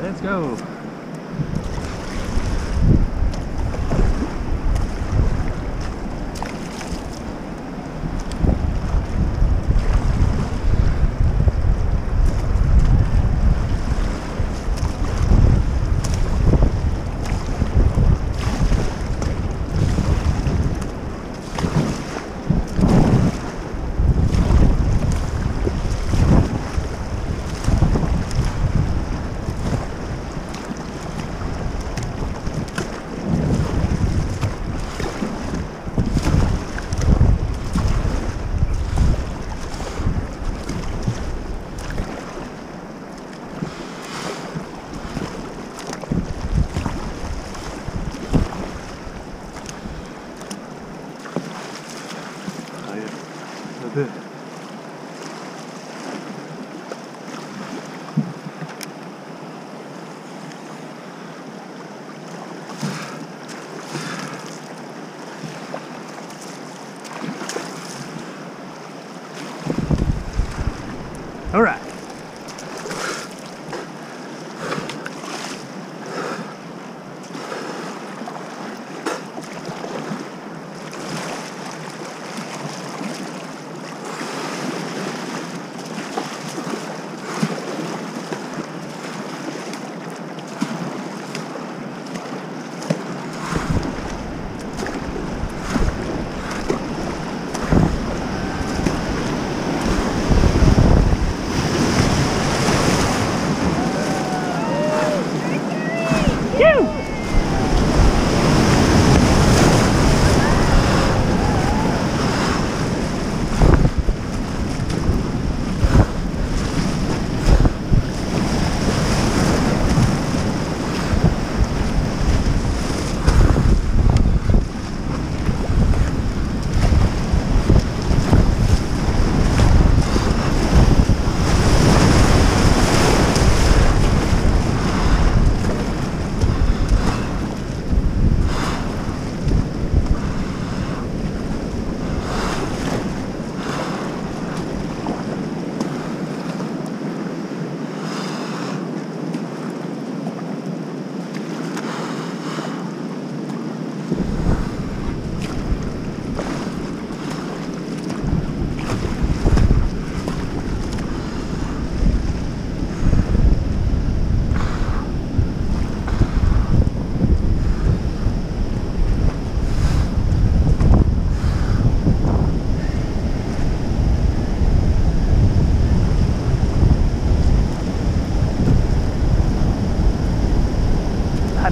Let's go. All right. That's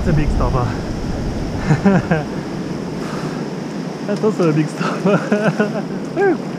a big stopper. That's also a big stopper.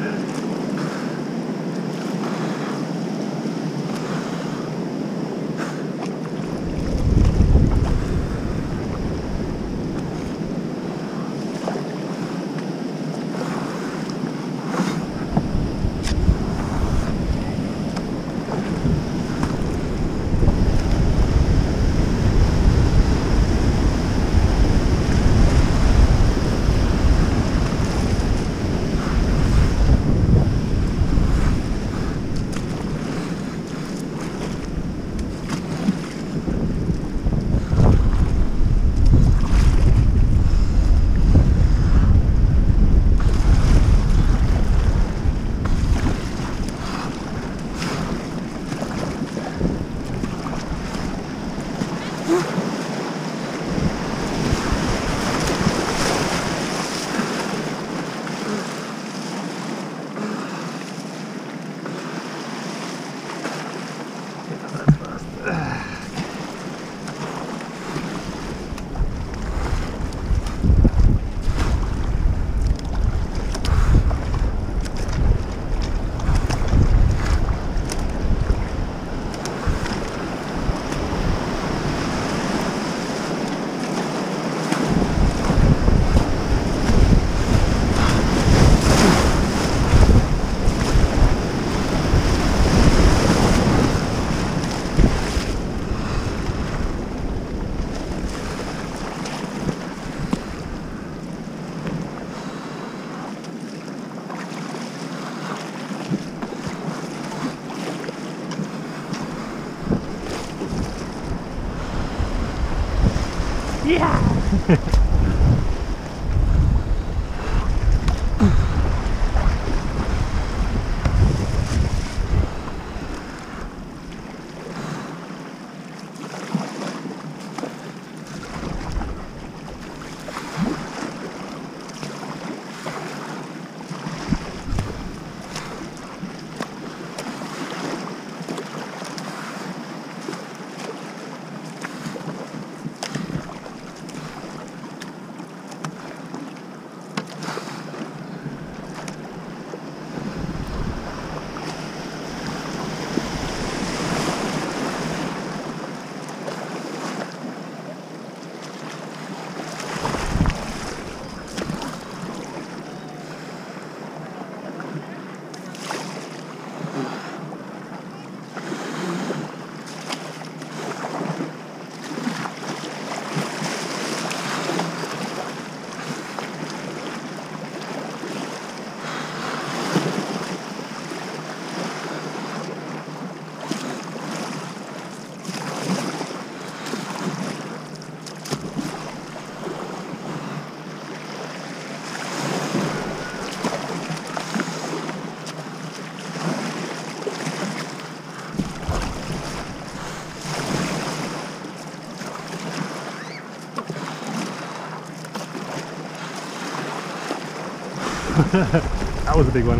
that was a big one.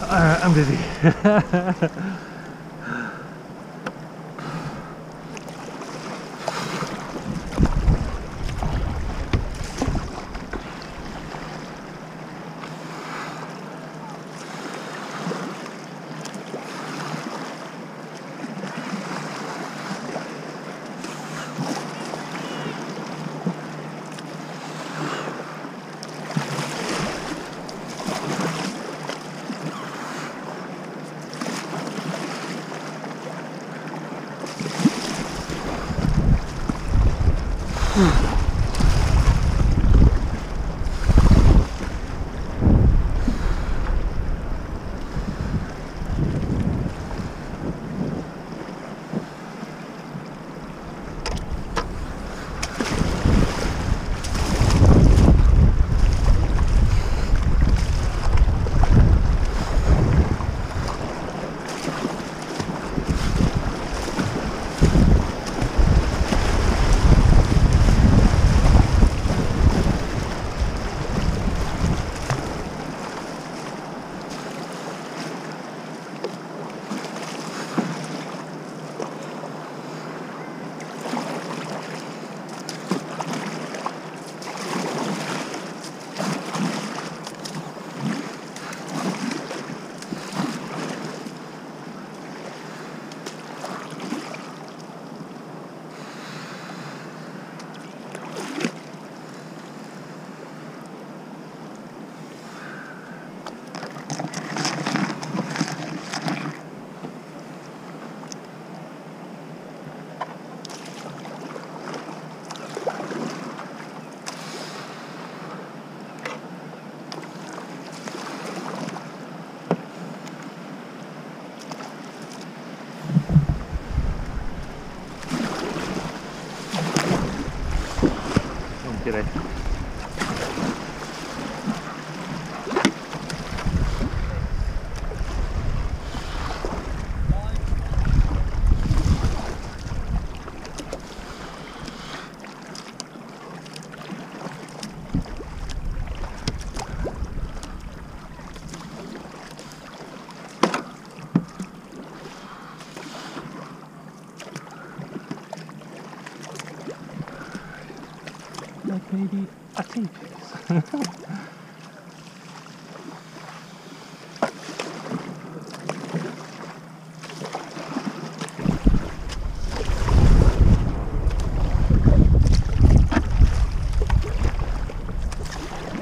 Uh, I'm dizzy. Hmm. Non Like maybe a tape.